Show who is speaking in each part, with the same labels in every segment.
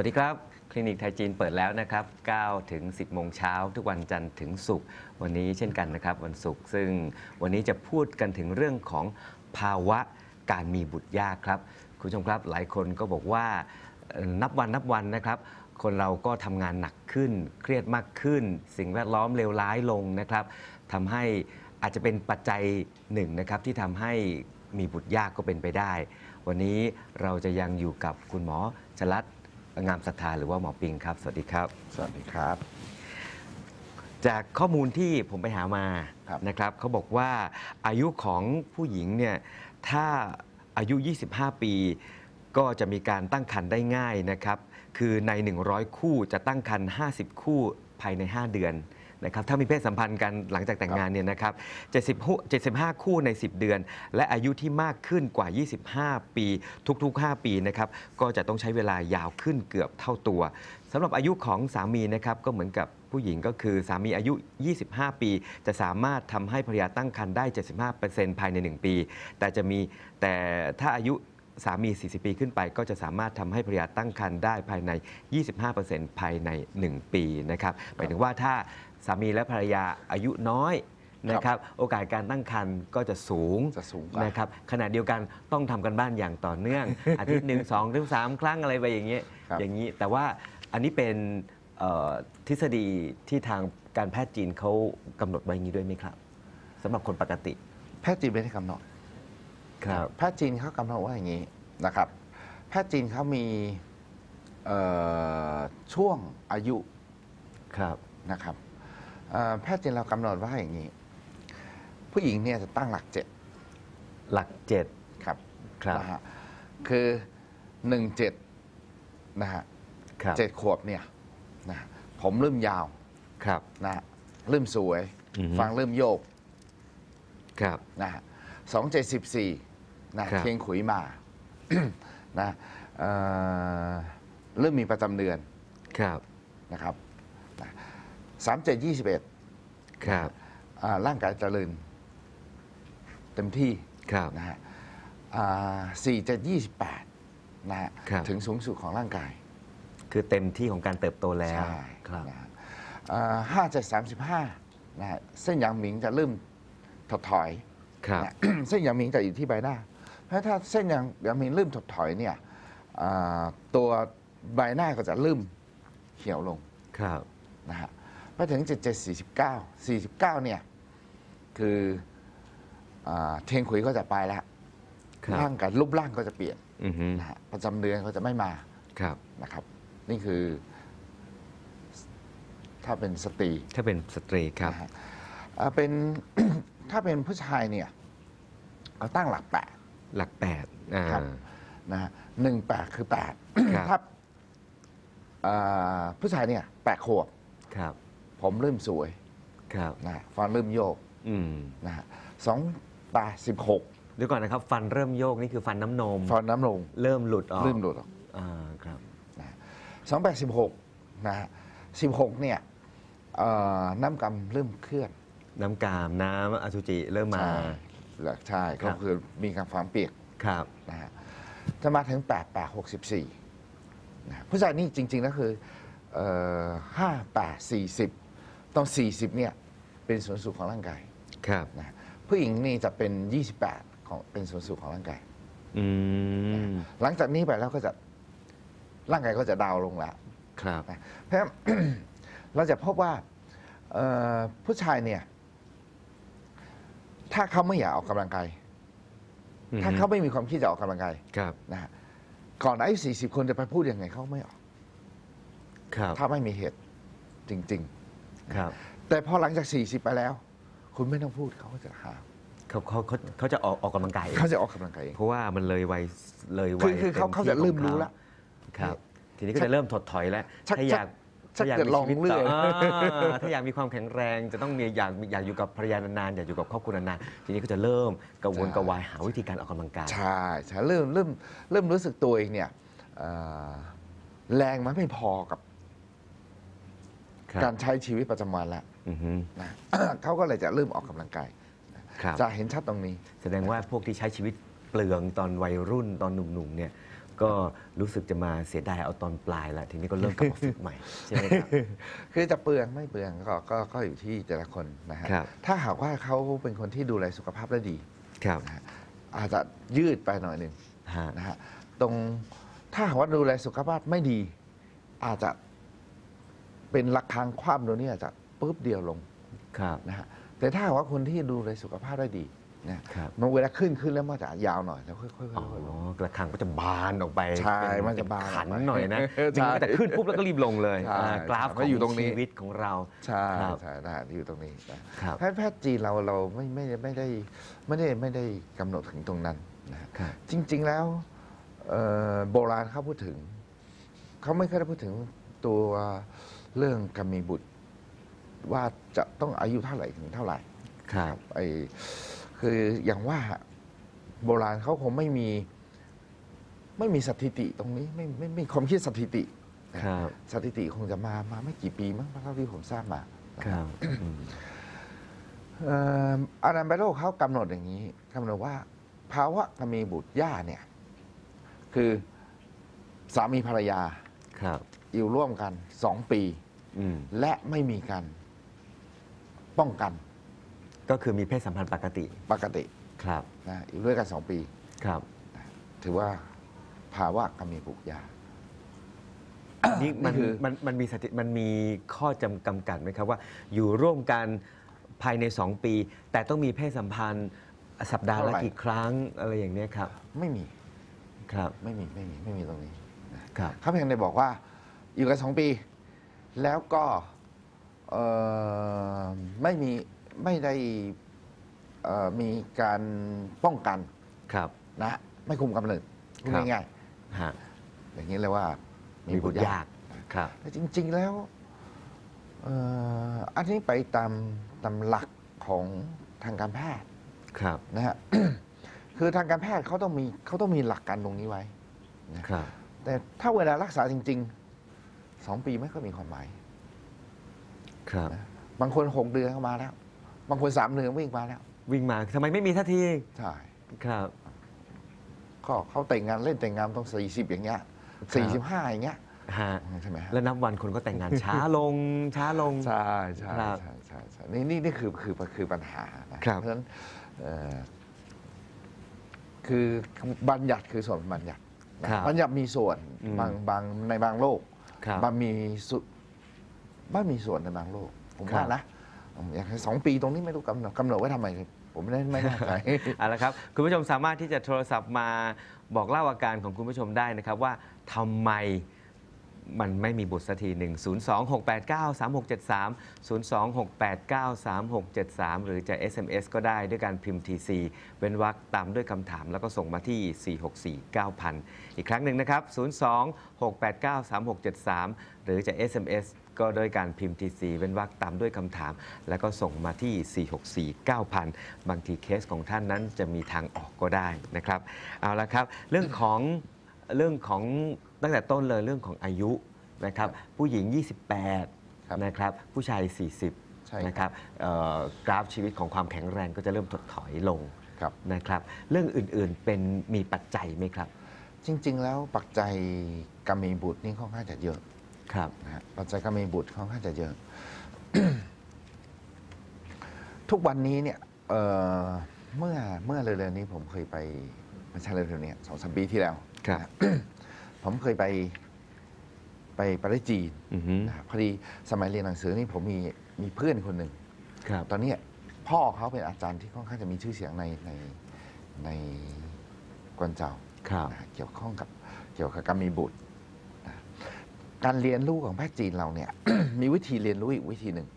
Speaker 1: วัสดีครับ คลินิกไทยจีนเปิดแล้วนะครับ 9 ถึง 10 โมงเช้า ทุกวันจันทร์ถึงศุกร์วันนี้เช่นกันนะครับ วันศุกร์ซึ่งวันนี้จะพูดกันถึงเรื่องของภาวะการมีบุตรยากครับ คุณผู้ชมครับหลายคนก็บอกว่านับวันนับวันนะครับ คนเราก็ทำงานหนักขึ้น เครียดมากขึ้น สิ่งแวดล้อมเลวร้ายลงนะครับทำให้อาจจะเป็นปัจจัยหนึ่งนะครับที่ทำให้มีบุตรยากก็เป็นไปได้ วันนี้เราจะยังอยู่กับคุณหมอชลัด งามศรัทธาหรือว่าหมอปิงครับ สวัสดีครับ
Speaker 2: สวัสดีครับ
Speaker 1: จากข้อมูลที่ผมไปหามา
Speaker 2: ครับ
Speaker 1: นะครับเขาบอกว่าอายุของผู้หญิงเนี่ยถ้าอายุ 25 ปี ก็จะมีการตั้งครรภ์ได้ง่ายนะครับ คือใน 100 คู่จะตั้งครรภ์50 คู่ภายใน 5 เดือน นะครับถ้ามีเพศสัมพันธ์กันหลังจากแต่งงานเนี่ยนะครับ70คู่75 คู่ใน 10 เดือน และอายุที่มากขึ้นกว่า 25 ปี ทุกๆ 5 ปีนะครับก็จะต้องใช้เวลายาวขึ้นเกือบเท่าตัวสำหรับอายุของสามีนะครับก็เหมือนกับผู้หญิงก็คือสามีอายุ 25 ปี จะสามารถทำให้ภรรยาตั้งครรภ์ได้ 75%ภายใน 1 ปี แต่จะมีแต่ถ้าอายุสามี 40 ปีขึ้นไป ก็จะสามารถทำให้ภรรยาตั้งครรภ์ได้ภายใน 25%ภายใน 1 ปีนะครับหมายถึงว่าถ้า สามีและภรรยาอายุน้อยนะครับโอกาสการตั้งครรภ์ก็จะสูง
Speaker 2: จะสูงกว่า
Speaker 1: นะครับขณะเดียวกันต้องทำกันบ้านอย่างต่อเนื่อง อาทิตย์หนึ่งสองถึงสามครั้งอะไรไปอย่างเงี้ย
Speaker 2: ครับ
Speaker 1: อย่างนี้แต่ว่าอันนี้เป็นเอ่อทฤษฎีที่ทางการแพทย์จีนเขากำหนดไว้อย่างนี้ด้วยไหมครับสำหรับคนปกติ
Speaker 2: แพทย์จีนไม่ได้กำหนด
Speaker 1: ครับ
Speaker 2: แพทย์จีนเขากำหนดว่าอย่างนี้นะครับ แพทย์จีนเขามีเอ่อช่วงอายุ
Speaker 1: ครับ
Speaker 2: นะครับ เอ่อแพทย์จีนเรากำหนดว่าอย่างนี้ ผู้หญิงเนี่ยจะตั้งหลักเจ็ด
Speaker 1: หลักเจ็ด
Speaker 2: ครับ
Speaker 1: ครับ
Speaker 2: นะฮะคือหนึ่งเจ็ดนะฮะ
Speaker 1: ครับ
Speaker 2: เจ็ดขวบเนี่ยนะผมเริ่มยาว
Speaker 1: ครับ
Speaker 2: นะฮะเริ่มสวย
Speaker 1: อือฮึ
Speaker 2: ฟังเริ่มโยก
Speaker 1: ครับ
Speaker 2: นะฮะสองเจ็ดสิบสี่นะครับเทียงขุยมา นะเอ่อเริ่มมีประจำเดือน
Speaker 1: ครับ
Speaker 2: นะครับ สามเจ็ดยี่สิบเอ็ด
Speaker 1: ครับ
Speaker 2: ร่างกายเจริญเต็มที่
Speaker 1: ครับ
Speaker 2: นะฮะสี่เจ็ดยี่สิบแปดนะฮะ
Speaker 1: ครับ
Speaker 2: ถึงสูงสุดของร่างกาย
Speaker 1: คือเต็มที่ของการเติบโตแล้ว
Speaker 2: ใช่
Speaker 1: ครับ
Speaker 2: นะฮะห้าเจ็ดสามสิบห้านะฮะเส้นหยางหมิงจะเริ่มถดถอย
Speaker 1: ครับ
Speaker 2: นะ เส้นหยางหมิงจะอยู่ที่ใบหน้า เพราะถ้าเส้นหยางหยางหมิงเริ่มถดถอยเนี่ยอ่าตัวใบหน้าก็จะเริ่มเหี่ยวลง
Speaker 1: ครับ
Speaker 2: นะฮะ ไปถึง 77 49 49 เนี่ย คืออาเทียงขุยก็จะไปแล้ว
Speaker 1: ครับ
Speaker 2: ร่างกายรูปร่างก็จะเปลี่ยน
Speaker 1: อือฮึ
Speaker 2: นะฮะประจำเดือนก็จะไม่มา
Speaker 1: ครับ
Speaker 2: นะครับ นี่คือ ถ้าเป็นสตรี
Speaker 1: ถ้าเป็นสตรีครับ
Speaker 2: นะฮะอ่าเป็น ถ้าเป็นผู้ชายเนี่ยเขาตั้งหลักแปด
Speaker 1: หลักแปดอ่า
Speaker 2: ครับ นะฮะหนึ่งแปดคือแปด
Speaker 1: ครับ
Speaker 2: ถ้าอ่าผู้ชายเนี่ยแปดขวบ
Speaker 1: ครับ
Speaker 2: ผมเริ่มสวย
Speaker 1: ครับ
Speaker 2: นะฮะฟันเริ่มโยก
Speaker 1: อืม
Speaker 2: นะฮะสองแปดสิบหก
Speaker 1: เดี๋ยวก่อนนะครับ ฟันเริ่มโยกนี่คือฟันน้ำนม
Speaker 2: ฟันน้ำลง
Speaker 1: เริ่มหลุดออก
Speaker 2: เริ่มหลุดออก
Speaker 1: อ่าครับ
Speaker 2: สองแปดสิบหกนะฮะสิบหกเนี่ยเอ่อน้ำกำเริ่มเคลื่อน
Speaker 1: น้ำกามน้ำอสุจิเริ่มมา
Speaker 2: ใช่แล้วใช่
Speaker 1: ครั
Speaker 2: ก็
Speaker 1: บ
Speaker 2: คือมีการความเปียก
Speaker 1: ครับ
Speaker 2: นะฮะจะมาถึงแปดแปดหกสิบสี่นะผู้ชายนี่จริงๆแล้วคือห้าแปดสี่สิบ ต้องสี่สิบเนี่ยเป็นส่วนสูงของร่างกาย
Speaker 1: ครับ
Speaker 2: นะฮะผู้หญิงนี่จะเป็นยี่สิบแปดของเป็นส่วนสูงของร่างกาย
Speaker 1: อืม
Speaker 2: หลังจากนี้ไปแล้วก็จะร่างกายก็จะดาวน์ลงแล้ว
Speaker 1: ครับ
Speaker 2: นะเพราะฉะนั้น เราจะพบว่าเอ่อผู้ชายเนี่ย ถ้าเขาไม่อยากออกกำลังกาย ถ้าเขาไม่มีความคิดจะออกกำลังกาย
Speaker 1: ครับ
Speaker 2: นะฮะก่อนอายุสี่สิบคนจะไปพูดยังไงเขาไม่ออก
Speaker 1: ครับ
Speaker 2: ถ้าไม่มีเหตุจริง
Speaker 1: ครับ
Speaker 2: ๆแต่พอหลังจากสี่สิบไปแล้ว คุณไม่ต้องพูดเขาก็จะหา
Speaker 1: เขาเขาเขาเขาจะออกออกกำลังกายเอง
Speaker 2: เขาจะออกกำลังกายเอง
Speaker 1: เพราะว่ามันเลยวัยเลยวั
Speaker 2: คือยคือเขา
Speaker 1: ต็
Speaker 2: เขา
Speaker 1: ที่
Speaker 2: จะเริ่ม
Speaker 1: ของ
Speaker 2: รู้แล้ว
Speaker 1: ครับ ทีนี้ก็จะเริ่มถดถอยแล้ว
Speaker 2: ชัก
Speaker 1: ถ้าอยาก
Speaker 2: ชัก
Speaker 1: ถ้าอยาก
Speaker 2: จะ
Speaker 1: มี
Speaker 2: ลอง
Speaker 1: ชีวิต
Speaker 2: เรื่
Speaker 1: ต่
Speaker 2: อย
Speaker 1: ออ่าถ้าอยากมีความแข็งแรงจะต้องมีอยากอยากอยู่กับภรรยานานๆอยากอยู่กับครอบครัวนานๆทีนี้ก็จะเริ่มกระวนกระวายหาวิธีการออกกำลังกาย
Speaker 2: ใช่ใช่เริ่มเริ่มเริ่มรู้สึกตัวเองเนี่ยเอ่อแรงมันไม่พอกับ
Speaker 1: ครับ
Speaker 2: การใช้ชีวิตประจำวันแล้ว
Speaker 1: อือฮึ
Speaker 2: นะ เขาก็เลยจะเริ่มออกกำลังกาย
Speaker 1: ครับ
Speaker 2: จะเห็นชัดตรงนี้
Speaker 1: แสดงว่าพวกที่ใช้ชีวิตเปลืองตอนวัยรุ่นตอนหนุ่มๆเนี่ยก็รู้สึกจะมาเสียดายเอาตอนปลายละทีนี้ก็เริ่มกลับมาฝึกใหม่ ใช่ไหมครับ
Speaker 2: คือจะเปลืองไม่เปลืองก็ก็ก็อยู่ที่แต่ละคนนะฮะ
Speaker 1: ครับ
Speaker 2: ถ้าหากว่าเขาเป็นคนที่ดูแลสุขภาพได้ดี
Speaker 1: ครับ
Speaker 2: นะฮะอาจจะยืดไปหน่อยหนึ่ง
Speaker 1: ฮะ
Speaker 2: นะฮะตรงถ้าหากว่าดูแลสุขภาพไม่ดี อาจจะ เป็นระฆังคว่ำตรงนี้อาจจะปุ๊บเดียวลง
Speaker 1: ครับ
Speaker 2: นะฮะแต่ถ้าหากว่าคนที่ดูแลสุขภาพได้ดีนะครับมันเวลาขึ้นขึ้นแล้วมันจะยาวหน่อยแล้วค่อยๆค่อย
Speaker 1: อ๋อ
Speaker 2: ๆลง
Speaker 1: กระคังก็จะบานออกไป
Speaker 2: ใช่
Speaker 1: เป็
Speaker 2: มันจะบาน
Speaker 1: ขัน
Speaker 2: ออกไป
Speaker 1: หน่อยนะ
Speaker 2: ใช่
Speaker 1: ดึงก็แต่ขึ้นปุ๊บแล้วก็รีบลงเลย
Speaker 2: ใช่
Speaker 1: อ่ากราฟข
Speaker 2: ไม่
Speaker 1: อง
Speaker 2: อยู่ตรงนี้
Speaker 1: ชีวิตของเรา
Speaker 2: ใช่
Speaker 1: ครับ
Speaker 2: ใช่นะฮะอยู่ตรงนี้นะครับ แพทย์แพทย์จีนเราเราไม่ไม่ได้ไม่ได้ไม่ได้ไม่ได้กำหนดถึงตรงนั้นนะฮะ
Speaker 1: ครับ
Speaker 2: จริง ๆ แล้วเอ่อโบราณเขาพูดถึง เขาไม่เคยได้พูดถึงตัว เรื่องการมีบุตร ว่าจะต้องอายุเท่าไหร่ถึงเท่าไหร่
Speaker 1: ครับ
Speaker 2: ไอ้คืออย่างว่าโบราณเขาคงไม่มี ไม่มีสถิติตรงนี้ ไม่ไม่ไม่มีความคิดสถิตินะครับสถิติคงจะมามาไม่กี่ปีมั้งเท่าที่ผมทราบมา
Speaker 1: ครับอืม
Speaker 2: เอ่ออารันเบโรเขากำหนดอย่างนี้กำหนดว่า ภาวะการมีบุตรย่าเนี่ย คือสามีภรรยา
Speaker 1: ครับ
Speaker 2: อยู่ร่วมกันสองปี
Speaker 1: อืม
Speaker 2: และไม่มีการป้องกัน
Speaker 1: ก็คือมีเพศสัมพันธ์ปกติ
Speaker 2: ปกติ
Speaker 1: ครับ
Speaker 2: นะอยู่ด้วยกันสองปี
Speaker 1: ครับ
Speaker 2: ถือว่าภาวะการมีบุตรยา
Speaker 1: นี่มัน
Speaker 2: นี่คือ
Speaker 1: มันมันมีสถิมันมีข้อจำกำกัดไหมครับว่า อยู่ร่วมกันภายใน 2 ปี แต่ต้องมีเพศสัมพันธ์สัปดาห์ละกี่ครั้งอะไรอย่างเนี้ยครับ
Speaker 2: ไม่มี
Speaker 1: ครับ
Speaker 2: ไม่มีไม่มีไม่มีตรงนี้นะครับ เขาเพียงได้บอกว่าอยู่กันสองปี แล้วก็เอ่อไม่มีไม่ได้เอ่อมีการป้องกัน
Speaker 1: ครับ
Speaker 2: นะไม่คุมกำเนิดพูด
Speaker 1: ครับ
Speaker 2: ง่าย
Speaker 1: ฮะ
Speaker 2: ๆอย่างนี้เลยว่ามี
Speaker 1: มี
Speaker 2: บุ
Speaker 1: บุ
Speaker 2: ต
Speaker 1: ต
Speaker 2: ร
Speaker 1: ร
Speaker 2: ยายา
Speaker 1: กกครับ
Speaker 2: แต่จริง ๆ แล้วเอ่ออันนี้ไปตามตามหลักของทางการแพทย์
Speaker 1: ครับ
Speaker 2: นะฮะ คือทางการแพทย์เขาต้องมีเขาต้องมีหลักการตรงนี้ไว้
Speaker 1: ครับ
Speaker 2: แต่ถ้าเวลารักษาจริงๆ สองปีไม่ค่อยมีความหมาย
Speaker 1: ครับ
Speaker 2: บางคนหกเดือนเข้ามาแล้ว บางคนสามเดือนวิ่งมาแล้ว
Speaker 1: วิ่งมาทำไมไม่มีท่าที
Speaker 2: ใช่
Speaker 1: ครับ
Speaker 2: ก็เขาแต่งงานเล่นแต่งงานต้องสี่สิบอย่างเงี้ย
Speaker 1: ครับ
Speaker 2: สี่สิบห้าอย่างเงี้ย
Speaker 1: ฮะ
Speaker 2: ใช่ไหมฮะ
Speaker 1: แล้วนับวันคนก็แต่งงานช้าลง ช้าลง
Speaker 2: ใช่ใช่
Speaker 1: ครับ
Speaker 2: ใช่ใช่ใช่นี่นี่นี่คือคือคือปัญหานะครับ เพราะฉะนั้นเอ่อคือบัญญัติคือส่วนบัญญัตินะครับบัญญัติมีส่วน
Speaker 1: อืม
Speaker 2: บางบางในบางโลก
Speaker 1: ครับ
Speaker 2: บางมีสุบ้างมีส่วนในบางโลก ผม
Speaker 1: ครับ
Speaker 2: ว่านะอย่างสองปีตรงนี้ไม่รู้กำหนดกำหนดไว้ทำไม ผมไม่ได้ไม่แน่ใจ
Speaker 1: เอาละครับ คุณผู้ชมสามารถที่จะโทรศัพท์มาบอกเล่าอาการของคุณผู้ชมได้นะครับว่าทำไม มันไม่มีบุตรสักทีหนึ่ง026893673 026893673 หรือจะ SMS ก็ได้ด้วยการพิมพ์ TC เว้นวรรคตามด้วยคำถามแล้วก็ส่งมาที่ 4649000 อีกครั้งหนึ่งนะครับ 026893673 หรือจะ SMS ก็โดยการพิมพ์ TC เว้นวรรคตามด้วยคำถาม แล้วก็ส่งมาที่ 4649000 บางทีเคสของท่านนั้นจะมีทางออกก็ได้นะครับ เอาละครับ เรื่องของเรื่องของ ตั้งแต่ต้นเลยเรื่องของอายุนะครับผู้หญิง
Speaker 2: ครับ
Speaker 1: 28นะครับผู้ชาย
Speaker 2: ใช่
Speaker 1: 40นะครับเอ่อกราฟชีวิตของความแข็งแรงก็จะเริ่มถดถอยลง
Speaker 2: ครับ
Speaker 1: นะครับเรื่องอื่นๆเป็นมีปัจจัยไหมครับ
Speaker 2: จริง ๆ แล้วปัจจัยการมีบุตรนี่ค่อนข้างจะเยอะ
Speaker 1: ครับ
Speaker 2: นะฮะปัจจัยการมีบุตรค่อนข้างจะเยอะ ทุกวันนี้เนี่ยเอ่อเมื่อเมื่อเร็วๆนี้ผมเคยไปไม่ใช่เร็วๆนี้สองสามปีที่แล้ว
Speaker 1: ครับ
Speaker 2: นะฮะ ผมเคยไปไปประเทศจีน
Speaker 1: อือฮึ
Speaker 2: นะครับพอดีสมัยเรียนหนังสือนี่ผมมีมีเพื่อนคนหนึ่ง
Speaker 1: ครับ
Speaker 2: ตอนเนี้ยพ่อเขาเป็นอาจารย์ที่ค่อนข้างจะมีชื่อเสียงในในในกวนเจ้า
Speaker 1: ครับ
Speaker 2: นะเกี่ยวข้องกับเกี่ยวกับการมีบุตรนะการเรียนรู้ของแพทย์จีนเราเนี่ย มีวิธีเรียนรู้อีกวิธีหนึ่ง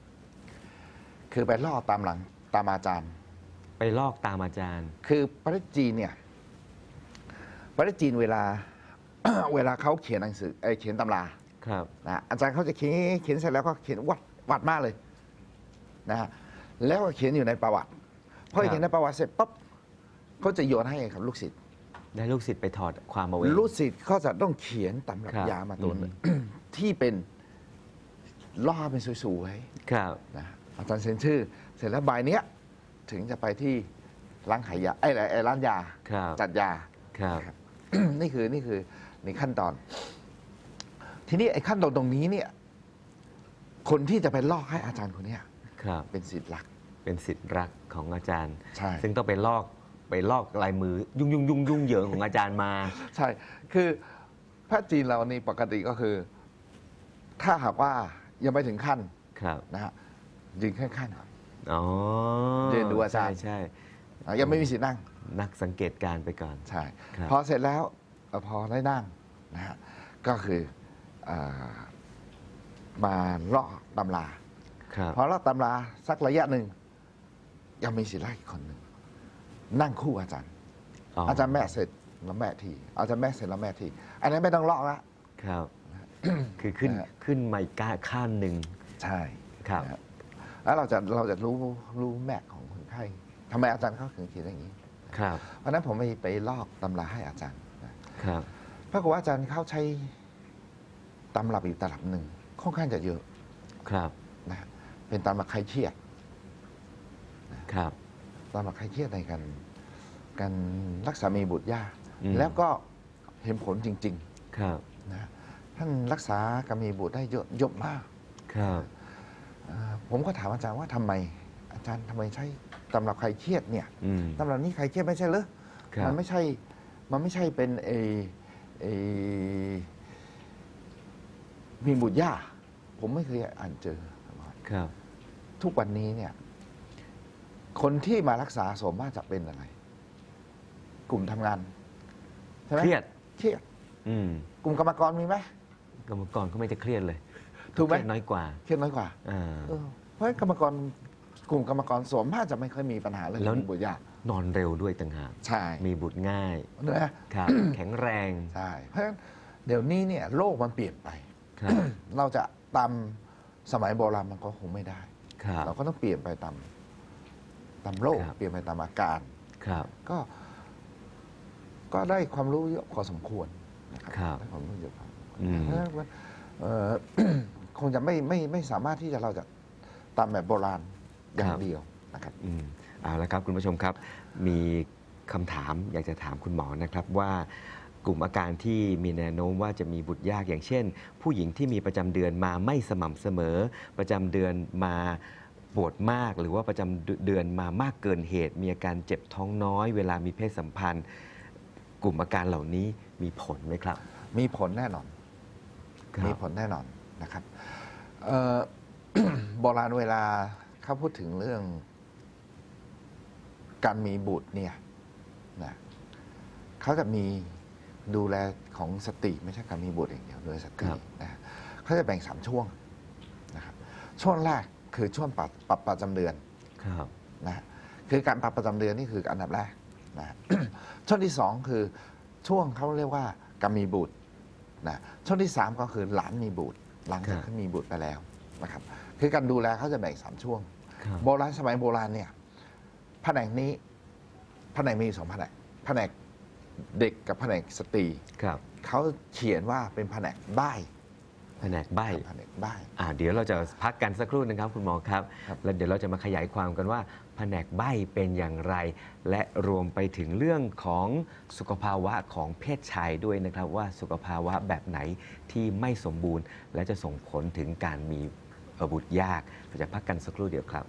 Speaker 2: คือไปล่อตามหลังตามอาจารย์
Speaker 1: ไปลอกตามอาจารย์
Speaker 2: คือประเทศจีนเนี่ยประเทศจีนเวลา เวลาเขาเขียนหนังสือเอ้ยเขียนตำรา
Speaker 1: ครับ
Speaker 2: นะอาจารย์เขาจะเขียนเขียนเสร็จแล้วก็เขียนวัดวัดมากเลยนะฮะแล้วก็เขียนอยู่ในประวัติพอ
Speaker 1: ครับ
Speaker 2: เขียนในประวัติเสร็จปั๊บเขาจะโยนให้กับลูกศิษย์
Speaker 1: ได้ลูกศิษย์ไปถอดความเอาไว้
Speaker 2: ลูกศิษย์เขาจะต้องเขียนตำรับ
Speaker 1: ครับ
Speaker 2: ยามาตัวหนึง
Speaker 1: อืม
Speaker 2: ที่เป็นล่อเป็นสวย
Speaker 1: ครับ
Speaker 2: ๆนะอาจารย์เซ็นชื่อ เสร็จแล้วใบเนี้ยถึงจะไปที่ร้านขายยาไอ้ยไอ้ร้านยา
Speaker 1: ครับ
Speaker 2: จัดยา
Speaker 1: ครับ
Speaker 2: ครับ นี่คือนี่คือในขั้นตอน ทีนี้ไอ้ขั้นตอนตรงนี้เนี่ย คนที่จะไปลอกให้อาจารย์คนเนี้ย
Speaker 1: ครับ
Speaker 2: เป็นสิทธิ์หลัก
Speaker 1: เป็นสิทธิ์รักของอาจารย์
Speaker 2: ใช่
Speaker 1: ซึ่งต้องไปลอกไปลอกลายมือยุ่งยุ่งยุ่งยุ่งเหยิงของอาจารย์มา
Speaker 2: ใช่ คือพระจีนเรานี่ปกติก็คือ ถ้าหากว่ายังไม่ถึงขั้น
Speaker 1: ครับ
Speaker 2: นะฮะยืนข้างๆก่อน
Speaker 1: อ๋อ
Speaker 2: เรียนดูอาจารย์
Speaker 1: ใช่ใช่
Speaker 2: อะยังไม่มีสิทธิ์นั่ง
Speaker 1: นักสังเกตการณ์ไปก่อน
Speaker 2: ใช่
Speaker 1: ครับ
Speaker 2: พอเสร็จแล้วเอ่อพอได้นั่งนะฮะก็คืออามาลอกตำรา
Speaker 1: ครับ
Speaker 2: พอลอกตำราสักระยะหนึ่งยังมีศิลาอีกคนหนึ่งนั่งคู่อาจารย์ อาจารย์แม่เสร็จแล้วแม่ทีอาจารย์แม่เสร็จแล้วแม่ที อันนี้นไม่ต้องลอกละ
Speaker 1: ครับ คือขึ้น
Speaker 2: นะฮะ
Speaker 1: ขึ้นมาอีกก้าขั้นหนึ่ง
Speaker 2: ใช่
Speaker 1: ครับ
Speaker 2: นะฮะแล้วเราจะเราจะรู้รู้แม่ของคนไข้ทำไมอาจารย์เขาถึงเขียนอย่างนี้
Speaker 1: ครับ
Speaker 2: เพราะฉะนั้นผมไปไปลอกตำราให้อาจารย์นะครับปรากฏว่าอาจารย์เขาใช้ตำรับอีกตำรับหนึ่งค่อนข้างจะเยอะ
Speaker 1: ครับ
Speaker 2: นะฮะเป็นตำรับใครเครียด
Speaker 1: ครับ
Speaker 2: ตำรับใครเครียดในการการรักษามีบุตรยาก
Speaker 1: อืม
Speaker 2: แล้วก็เห็นผลจริง
Speaker 1: ครับ
Speaker 2: ๆนะท่านรักษาการมีบุตรได้เยอะเยอะมาก
Speaker 1: ครับ
Speaker 2: อ่าผมก็ถามอาจารย์ว่าทำไม อาจารย์ทำไมใช้ ตำรับใครเครียดเนี่ย
Speaker 1: อืม
Speaker 2: ตำรับนี้ใครเครียดไม่ใช่เหรอ
Speaker 1: ครับ
Speaker 2: มันไม่ใช่มันไม่ใช่เป็นเอเอมีบุตรยากผมไม่เคยอ่านเจอ
Speaker 1: ครับ
Speaker 2: ทุกวันนี้เนี่ย คนที่มารักษาสมมากจะเป็นอะไร กลุ่มทำงานใช่ไหม
Speaker 1: เครียด
Speaker 2: เครียด
Speaker 1: อืม
Speaker 2: กลุ่มกรรมกรมีไหม
Speaker 1: กรรมกรก็ไม่จะเครียดเลย
Speaker 2: ถูกไหม
Speaker 1: เครียดน้อยกว่า
Speaker 2: เครียดน้อยกว่า
Speaker 1: อ่า
Speaker 2: เออเพราะฉะนั้นกรรมกร กลุ่มกรรมกรสมมากจะไม่ค่อยมีปัญหาเรื่อง
Speaker 1: แล้ว
Speaker 2: มีบุตรยาก
Speaker 1: นอนเร็วด้วยต่างหาก
Speaker 2: ใช่
Speaker 1: มีบุตรง่าย
Speaker 2: นะ
Speaker 1: ครับ แข็งแรง
Speaker 2: ใช่ เพราะฉะนั้นเดี๋ยวนี้เนี่ยโลกมันเปลี่ยนไป
Speaker 1: ครับ
Speaker 2: เราจะตามสมัยโบราณมันก็คงไม่ได้
Speaker 1: ครับ
Speaker 2: เราก็ต้องเปลี่ยนไปตามตามโลก
Speaker 1: ครับ
Speaker 2: เปลี่ยนไปตามอาการ
Speaker 1: ครับ
Speaker 2: ก็ ก็ได้ความรู้เยอะพอสมควรนะครั
Speaker 1: ครับ
Speaker 2: ได้ความรู้เยอะพอสมควร
Speaker 1: อืม
Speaker 2: เพราะฉะนั้นมันเอ่อ คงจะไม่ไม่ไม่สามารถที่จะเราจะตามแบบโบราณ อย่างเดียวนะครับ
Speaker 1: อืมเอาละครับคุณผู้ชมครับ มีคำถามอยากจะถามคุณหมอนะครับว่ากลุ่มอาการที่มีแนวโน้มว่าจะมีบุตรยากอย่างเช่น ผู้หญิงที่มีประจำเดือนมาไม่สม่ำเสมอ ประจำเดือนมาปวดมาก หรือว่าประจำเดือนมามากเกินเหตุ มีอาการเจ็บท้องน้อย เวลามีเพศสัมพันธ์ กลุ่มอาการเหล่านี้มีผลไหมครับ
Speaker 2: มีผลแน่นอน
Speaker 1: ครับ
Speaker 2: มีผลแน่นอนนะครับเอ่อ โบราณเวลา เขาพูดถึงเรื่องการมีบุตรเนี่ยนะเขาจะมีดูแลของสตรีไม่ใช่การมีบุตรอย่างเดียวโดยสตรี
Speaker 1: ครับ
Speaker 2: นะเขาจะแบ่งสามช่วงนะครับช่วงแรกคือช่วงปรับปรับประจำเดือน
Speaker 1: ครับ
Speaker 2: นะฮะคือการปรับประจำเดือนนี่คืออันดับแรกนะช่วงที่สองคือช่วงเขาเรียกว่าการมีบุตรนะช่วงที่สามก็คือหลานมีบุตรหลังจาก
Speaker 1: ครับ
Speaker 2: ที่มีบุตรไปแล้ว นะครับคือการดูแลเขาจะแบ่งสามช่วง
Speaker 1: ครับ
Speaker 2: โบราณสมัยโบราณเนี่ยแผนกนี้แผนกมีสองแผนกแผนกเด็กกับแผนกสตรี
Speaker 1: ครับ
Speaker 2: เขาเขียนว่าเป็นแผนกบ้าย
Speaker 1: แผนกใบ้
Speaker 2: แผนกบ้าย
Speaker 1: อ่าเดี๋ยวเราจะพักกันสักครู่นะครับคุณหมอครับ
Speaker 2: ครับ
Speaker 1: แล้วเดี๋ยวเราจะมาขยายความกันว่า แผนกใบ้เป็นอย่างไร และรวมไปถึงเรื่องของสุขภาวะของเพศชายด้วยนะครับ ว่าสุขภาวะแบบไหนที่ไม่สมบูรณ์ และจะส่งผลถึงการมี เอ่อบุตรยากเราจะพักกันสักครู่เดียวครับ